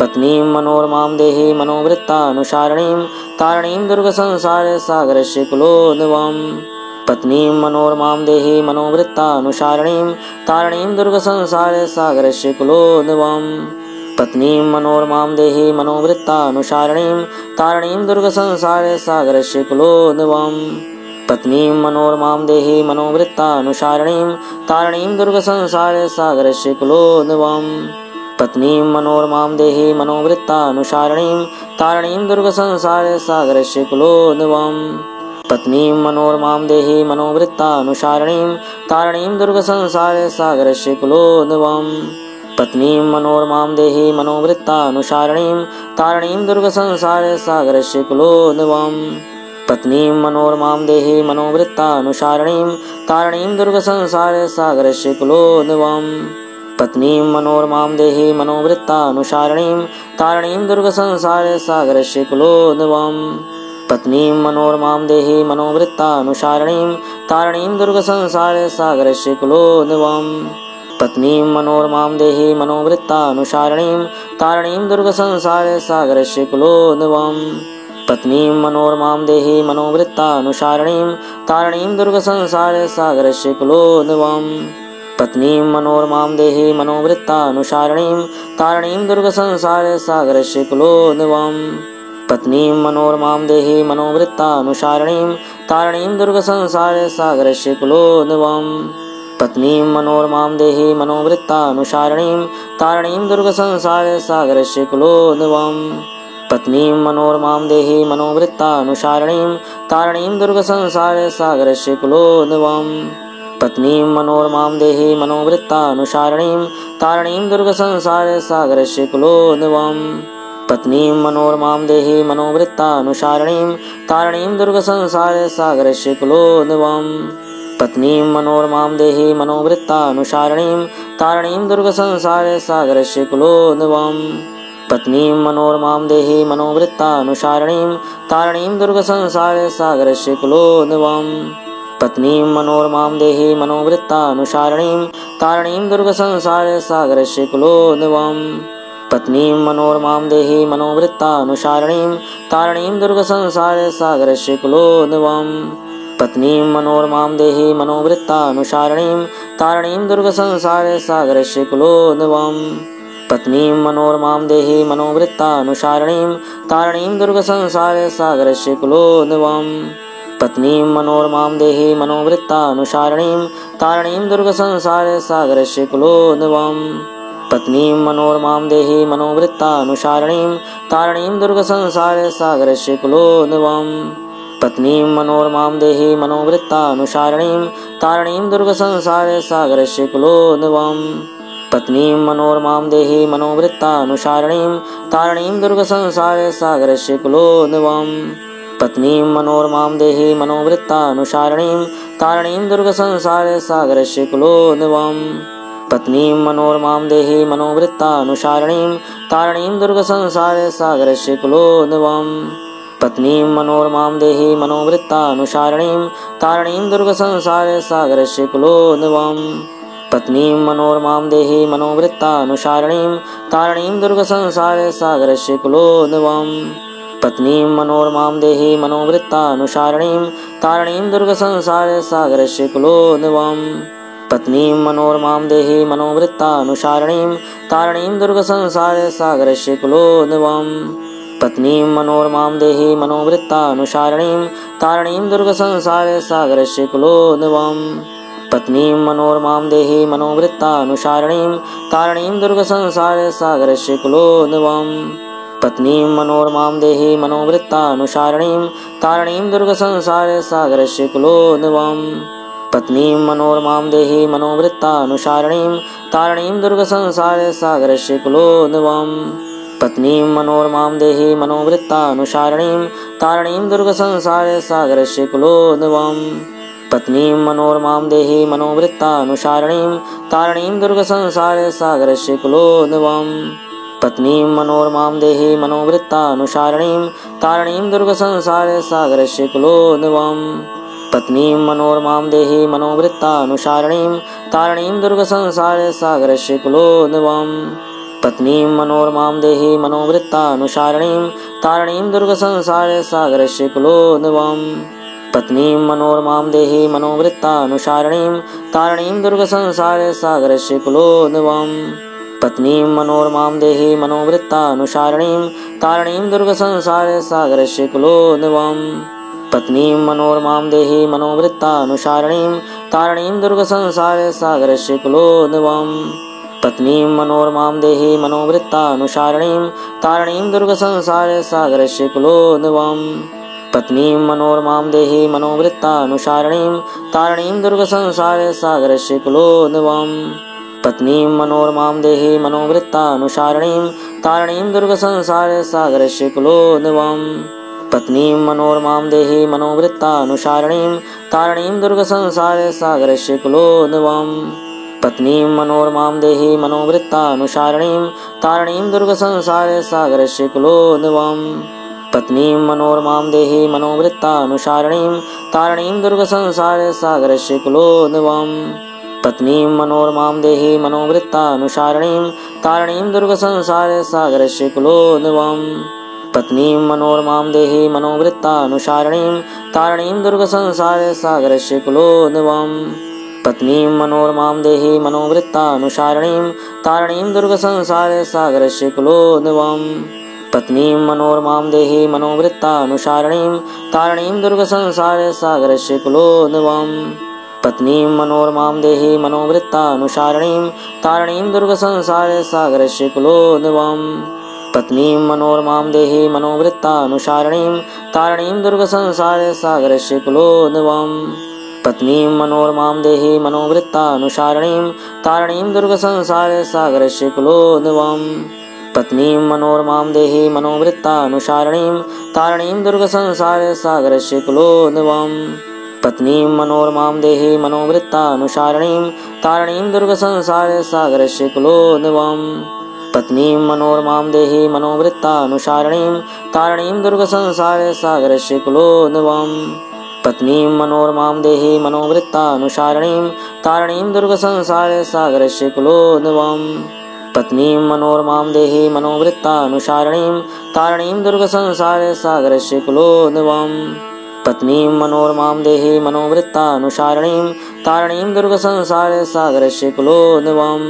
पत्नीं मनोरमां देहि मनोवृत्तानुसारणीं तारणीं दुर्गसंसारे सागरस्य कुलोद्भवम् पत्नीं मनोरमां देहि मनोवृत्तानुसारणीं तारणीं दुर्गसंसारे सागरस्य कुलोद्भवम् पत्नीं मनोरमां देहि मनोवृत्तानुसारणीं तारणीं दुर्गसंसारे सागरस्य कुलोद्भवम् पत्नीं मनोरमां देहि मनोवृत्तानुसारणीं तारणीं दुर्गसंसारे सागरस्य कुलोद्भवम् पत्नीं मनोरमां देहि मनोवृत्तानुसारणीं तारणीं दुर्गसंसारे सागरस्य कुलोद्भवम् पत्नीं मनोरमां देहि मनोवृत्तानुसारणीं तारणीं दुर्गसंसारे सागरस्य कुलोद्भवम् पत्नीं मनोरमां देहि मनोवृत्तानुसारणीं तारणीं दुर्गसंसारे सागरस्य कुलोद्भवम् पत्नीं मनोरमां देहि मनोवृत्तानुसारणीं तारणीं दुर्गसंसारे सागरस्य कुलोद्भवम् पत्नीं मनोरमां देहि मनोवृत्तानुसारणीं तारणीं दुर्गसंसारे सागरस्य कुलोद्भवम् पत्नीं मनोरमां देहि मनोवृत्तानुसारणीं तारणीं दुर्गसंसारे सागरस्य कुलोद्भवम् पत्नीं मनोरमां देहि मनोवृत्तानुसारणीं तारणीं दुर्गसंसारे सागरस्य कुलोद्भवम् पत्नीं मनोरमां देहि मनोवृत्तानुसारणीं तारणीं दुर्गसंसारे सागरस्य कुलोद्भवम् पत्नीं मनोरमां देहि मनोवृत्तानुसारणीं तारणीं दुर्गसंसारे सागरस्य कुलोद्भवम् पत्नीं मनोरमां देहि मनोवृत्तानुसारणीं तारणीं दुर्गसंसारे सागरस्य कुलोद्भवम् पत्नीं मनोरमां देहि मनोवृत्तानुसारणीं तारणीं दुर्गसंसारे सागरस्य कुलोद्भवम् पत्नीं मनोरमां देहि मनोवृत्तानुसारणीं तारणीं दुर्गसंसारे सागरस्य कुलोद्भवम् पत्नीं मनोरमां देहि मनोवृत्तानुसारणीं तारणीं दुर्गसंसारे सागरस्य कुलोद्भवम् पत्नीं मनोरमां देहि मनोवृत्तानुसारणीं तारणीं दुर्गसंसारे सागरस्य कुलोद्भवम् पत्नीं मनोरमां देहि मनोवृत्तानुसारणीं तारणीं दुर्गसंसारे सागरस्य कुलोद्भवम् पत्नीं मनोरमां देहि मनोवृत्तानुसारणीं तारणीं दुर्गसंसारे सागरस्य कुलोद्भवम् पत्नीं मनोरमां देहि मनोवृत्तानुसारणीं तारणीं दुर्गसंसारे सागरस्य कुलोद्भवम् पत्नीं मनोरमां देहि मनोवृत्तानुसारणीं तारणीं दुर्गसंसारे सागरस्य कुलोद्भवम् पत्नीं मनोरमां देहि मनोवृत्तानुसारणीं तारणीं दुर्गसंसारे सागरस्य कुलोद्भवम् पत्नीं मनोरमां देहि मनोवृत्तानुसारणीं तारणीं दुर्गसंसारे सागरस्य कुलोद्भवम् पत्नीं मनोरमां देहि मनोवृत्तानुसारणीं तारणीं दुर्गसंसारे सागरस्य कुलोद्भवम् पत्नीं मनोरमां देहि मनोवृत्तानुसारणीं तारणीं दुर्गसंसारे सागरस्य कुलोद्भवम् पत्नीं मनोरमां देहि मनोवृत्तानुसारणीं तारणीं दुर्गसंसारे सागरस्य कुलोद्भवम् पत्नीं मनोरमां देहि मनोवृत्तानुसारणीं तारणीं दुर्गसंसारे सागरस्य कुलोद्भवम् पत्नीं मनोरमां देहि मनोवृत्तानुसारणीं तारणीं दुर्गसंसारे सागरस्य कुलोद्भवम् पत्नीं मनोरमां देहि मनोवृत्तानुसारणीं तारणीं दुर्गसंसारे सागरस्य कुलोद्भवम् पत्नीं मनोरमां देहि मनोवृत्तानुसारणीं तारणीं दुर्गसंसारे सागरस्य कुलोद्भवम् पत्नीं मनोरमां देहि मनोवृत्तानुसारणीं तारणीं दुर्गसंसारे सागरस्य कुलोद्भवम् पत्नीं मनोरमां देहि मनोवृत्तानुसारणीं तारणीं दुर्गसंसारे सागरस्य कुलोद्भवम् पत्नीं मनोरमां देहि मनोवृत्तानुसारणीं तारणीं दुर्गसंसारे सागरस्य कुलोद्भवम् पत्नीं मनोरमां देहि मनोवृत्तानुसारणीं तारणीं दुर्गसंसारे सागरस्य कुलोद्भवम् पत्नीं मनोरमां देहि मनोवृत्तानुसारणीं तारणीं दुर्गसंसारे सागरस्य कुलोद्भवम् पत्नीं मनोरमां देहि मनोवृत्तानुसारणीं तारणीं दुर्गसंसारे सागरस्य कुलोद्भवम् पत्नीं मनोरमां देहि मनोवृत्तानुसारणीं तारणीं दुर्गसंसारे सागरस्य कुलोद्भवम् पत्नीं मनोरमां देहि मनोवृत्तानुसारणीं तारणीं दुर्गसंसारे सागरस्य कुलोद्भवम् पत्नीं मनोरमां देहि मनोवृत्तानुसारणीं तारणीं दुर्गसंसारे सागरस्य कुलोद्भवम् पत्नीं मनोरमां देहि मनोवृत्तानुसारणीं तारणीं दुर्गसंसारे सागरस्य कुलोद्भवम् पत्नीं मनोरमां देहि मनोवृत्तानुसारणीं तारणीं दुर्गसंसारे सागरस्य कुलोद्भवम् पत्नीं मनोरमां देहि मनोवृत्तानुसारणीं तारणीं दुर्गसंसारे सागरस्य कुलोद्भवम् पत्नीं मनोरमां देहि मनोवृत्तानुसारणीं तारणीं दुर्गसंसारे सागरस्य कुलोद्भवम् पत्नीं मनोरमां देहि मनोवृत्तानुसारणीं तारणीं दुर्गसंसारे सागरस्य कुलोद्भवम् पत्नीं मनोरमां देहि मनोवृत्तानुसारणीं तारणीं दुर्गसंसारे सागरस्य कुलोद्भवम् पत्नीं मनोरमां देहि मनोवृत्तानुसारणीं तारणीं दुर्गसंसारे सागरस्य कुलोद्भवम् पत्नीं मनोरमां देहि मनोवृत्तानुसारणीं तारणीं दुर्गसंसारे सागरस्य कुलोद्भवम् पत्नीं मनोरमां देहि मनोवृत्तानुसारणीं तारणीं दुर्गसंसारे सागरस्य कुलोद्भवम् पत्नीं मनोरमां देहि मनोवृत्तानुसारणीं तारणीं दुर्गसंसारे सागरस्य कुलोद्भवम् पत्नीं मनोरमां देहि मनोवृत्तानुसारणीं तारणीं दुर्गसंसारे सागरस्य कुलोद्भवम् पत्नीं मनोरमां देहि मनोवृत्तानुसारणीं तारणीं दुर्गसंसारे सागरस्य कुलोद्भवम् पत्नीं मनोरमां देहि मनोवृत्तानुसारणीं तारणीं दुर्गसंसारे सागरस्य कुलोद्भवम् पत्नीं मनोरमां देहि मनोवृत्तानुसारणीं तारणीं दुर्गसंसारे सागरस्य कुलोद्भवम् पत्नीं मनोरमां देहि मनोवृत्तानुसारणीं तारणीं दुर्गसंसारे सागरस्य कुलोद्भवम् पत्नीं मनोरमां देहि मनोवृत्तानुसारणीं तारणीं दुर्गसंसारे सागरस्य कुलोद्भवम् पत्नीं मनोरमां देहि मनोवृत्तानुसारणीं तारणीं दुर्गसंसारे सागरस्य कुलोद्भवम् पत्नीं मनोरमां देहि मनोवृत्तानुसारणीं तारणीं दुर्गसंसारे सागरस्य कुलोद्भवम् पत्नीं मनोरमां देहि मनोवृत्तानुसारणीं तारणीं दुर्गसंसारे सागरस्य कुलोद्भवम् पत्नीं मनोरमां देहि मनोवृत्तानुसारणीं तारणीं दुर्गसंसारे सागरस्य कुलोद्भवम् पत्नीं मनोरमां देहि मनोवृत्तानुसारणीं तारणीं दुर्गसंसारे सागरस्य कुलोद्भवम् पत्नीं मनोरमां देहि मनोवृत्तानुसारणीं तारणीं दुर्गसंसारे सागरस्य कुलोद्भवम् पत्नीं मनोरमां देहि मनोवृत्तानुसारणीं तारणीं दुर्गसंसारे सागरस्य कुलोद्भवम् पत्नीं मनोरमां देहि मनोवृत्तानुसारणीं तारणीं दुर्गसंसारे सागरस्य कुलोद्भवम् पत्नीं मनोरमां देहि मनोवृत्तानुसारणीं तारणीं दुर्गसंसारे सागरस्य कुलोद्भवम्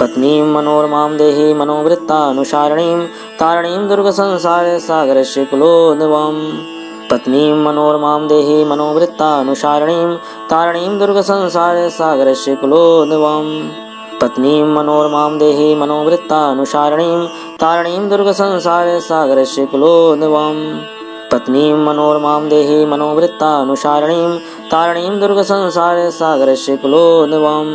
पत्नीं मनोरमां देहि मनोवृत्तानुसारणीं तारणीं दुर्गसंसारे सागरस्य कुलोद्भवम् पत्नीं मनोरमां देहि मनोवृत्तानुसारणीं तारणीं दुर्गसंसारे सागरस्य कुलोद्भवम् पत्नीं मनोरमां देहि मनोवृत्तानुसारणीं तारणीं दुर्गसंसारे सागरस्य कुलोद्भवम् पत्नीं मनोरमां देहि मनोवृत्तानुसारणीं तारणीं दुर्गसंसारे सागरस्य कुलोद्भवम्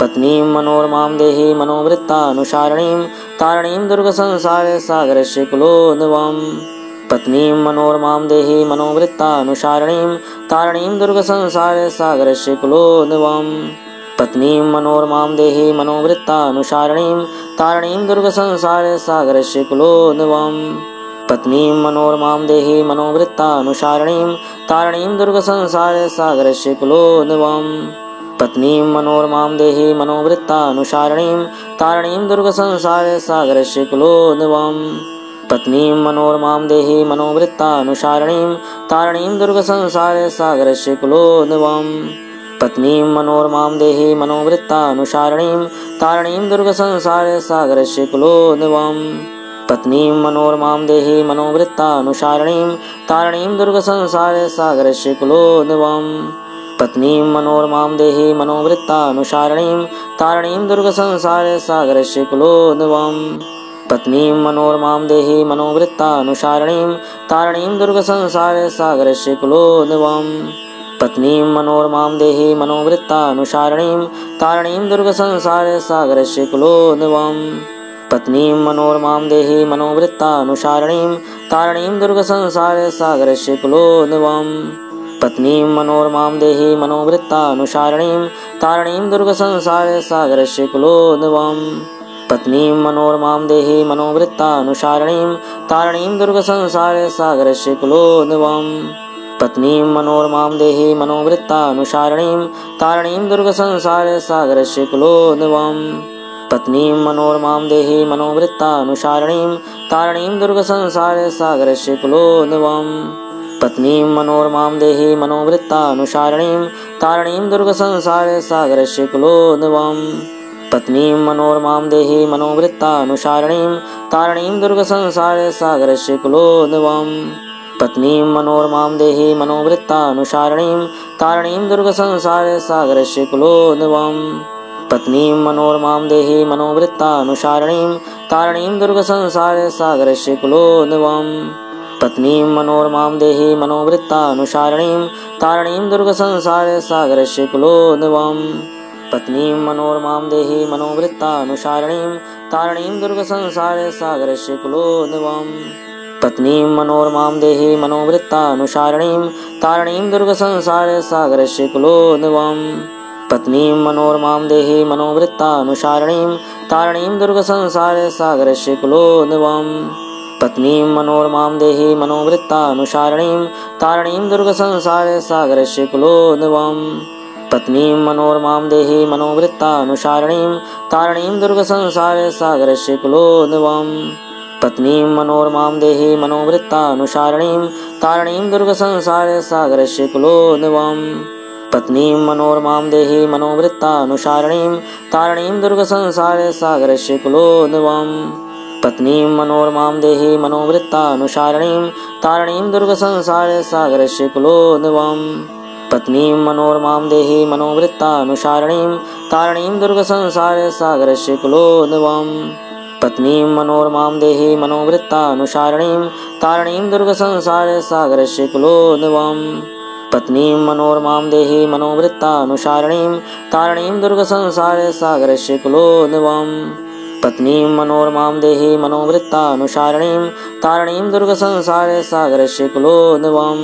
पत्नीं मनोरमां देहि मनोवृत्तानुसारणीं तारणीं दुर्गसंसारे सागरस्य कुलोद्भवम् पत्नीं मनोरमां देहि मनोवृत्तानुसारणीं तारणीं दुर्गसंसारे सागरस्य कुलोद्भवम् पत्नीं मनोरमां देहि मनोवृत्तानुसारणीं तारणीं दुर्गसंसारे सागरस्य कुलोद्भवम् पत्नीं मनोरमां देहि मनोवृत्तानुसारणीं तारणीं दुर्गसंसारे सागरस्य कुलोद्भवम् पत्नीं मनोरमां देहि मनोवृत्तानुसारणीं तारणीं दुर्गसंसारे सागरस्य कुलोद्भवम् पत्नीं मनोरमां देहि मनोवृत्तानुसारणीं तारणीं दुर्गसंसारे सागरस्य कुलोद्भवम् पत्नीं मनोरमां देहि मनोवृत्तानुसारणीं तारणीं दुर्गसंसारे सागरस्य कुलोद्भवम् पत्नीं मनोरमां देहि मनोवृत्तानुसारणीं तारणीं दुर्गसंसारे सागरस्य कुलोद्भवम् पत्नीं मनोरमां देहि मनोवृत्तानुसारणीं तारणीं दुर्गसंसारे सागरस्य कुलोद्भवम् पत्नीं मनोरमां देहि मनोवृत्तानुसारणीं तारणीं दुर्गसंसारे सागरस्य कुलोद्भवम् पत्नीं मनोरमां देहि मनोवृत्तानुसारणीं तारणीं दुर्गसंसारे सागरस्य कुलोद्भवम् पत्नीं मनोरमां देहि मनोवृत्तानुसारणीं तारणीं दुर्गसंसारे सागरस्य कुलोद्भवम् पत्नीं मनोरमां देहि मनोवृत्तानुसारणीं तारणीं दुर्गसंसारे सागरस्य कुलोद्भवम् पत्नीं मनोरमां देहि मनोवृत्तानुसारणीं तारणीं दुर्गसंसारे सागरस्य कुलोद्भवम् पत्नीं मनोरमां देहि मनोवृत्तानुसारणीं तारणीं दुर्गसंसारे सागरस्य कुलोद्भवम् पत्नीं मनोरमां देहि मनोवृत्तानुसारणीं तारणीं दुर्गसंसारे सागरस्य कुलोद्भवम् पत्नीं मनोरमां देहि मनोवृत्तानुसारणीं तारणीं दुर्गसंसारे सागरस्य कुलोद्भवम् पत्नीं मनोरमां देहि मनोवृत्तानुसारणीं तारणीं दुर्गसंसारे सागरस्य कुलोद्भवम् पत्नीं मनोरमां देहि मनोवृत्तानुसारणीं तारणीं दुर्गसंसारे सागरस्य कुलोद्भवम् पत्नीं मनोरमां देहि मनोवृत्तानुसारणीं तारणीं दुर्गसंसारे सागरस्य कुलोद्भवम् पत्नीं मनोरमां देहि मनोवृत्तानुसारणीं तारणीं दुर्गसंसारे सागरस्य कुलोद्भवम् पत्नीं मनोरमां देहि मनोवृत्तानुसारणीं तारणीं दुर्गसंसारे सागरस्य कुलोद्भवम् पत्नीं मनोरमां देहि मनोवृत्तानुसारणीं तारणीं दुर्गसंसारे सागरस्य कुलोद्भवम् पत्नीं मनोरमां देहि मनोवृत्तानुसारणीं तारणीं दुर्गसंसारे सागरस्य कुलोद्भवम् पत्नीं मनोरमां देहि मनोवृत्तानुसारणीं तारणीं दुर्गसंसारे सागरस्य कुलोद्भवम् पत्नीं मनोरमां देहि मनोवृत्तानुसारणीं तारणीं दुर्गसंसारे सागरस्य कुलोद्भवम् पत्नीं मनोरमां देहि मनोवृत्तानुसारणीं तारणीं दुर्गसंसारे सागरस्य कुलोद्भवम् पत्नीं मनोरमां देहि मनोवृत्तानुसारणीं तारणीं दुर्गसंसारे सागरस्य कुलोद्भवम् पत्नीं मनोरमां देहि मनोवृत्तानुसारणीं तारणीं दुर्गसंसारे सागरस्य कुलोद्भवम् पत्नीं मनोरमां देहि मनोवृत्तानुसारणीं तारणीं दुर्गसंसारे सागरस्य कुलोद्भवम् पत्नीं मनोरमां देहि मनोवृत्तानुसारणीं तारणीं दुर्गसंसारे सागरस्य कुलोद्भवम् पत्नीं मनोरमां देहि मनोवृत्तानुसारणीं तारणीं दुर्गसंसारे सागरस्य कुलोद्भवम् पत्नीं मनोरमां देहि मनोवृत्तानुसारणीं तारणीं दुर्गसंसारे सागरस्य कुलोद्भवम्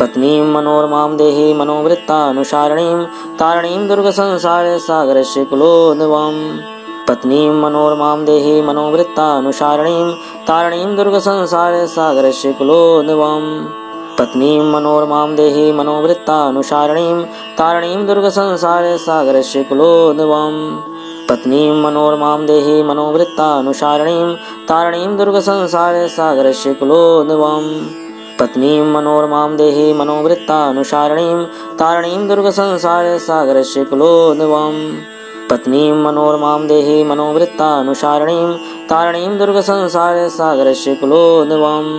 पत्नीं मनोरमां देहि मनोवृत्तानुसारणीं तारणीं दुर्गसंसारे सागरस्य कुलोद्भवम् पत्नीं मनोरमां देहि मनोवृत्तानुसारणीं तारणीं दुर्गसंसारे सागरस्य कुलोद्भवम् पत्नीं मनोरमां देहि मनोवृत्तानुसारणीं तारणीं दुर्गसंसारे सागरस्य कुलोद्भवम् पत्नीं मनोरमां देहि मनोवृत्तानुसारणीं तारणीं दुर्गसंसारे सागरस्य कुलोद्भवम् पत्नीं मनोरमां देहि मनोवृत्तानुसारणीं तारणीं दुर्गसंसारे सागरस्य कुलोद्भवम् पत्नीं मनोरमां देहि मनोवृत्तानुसारणीं तारणीं दुर्गसंसारे सागरस्य कुलोद्भवम्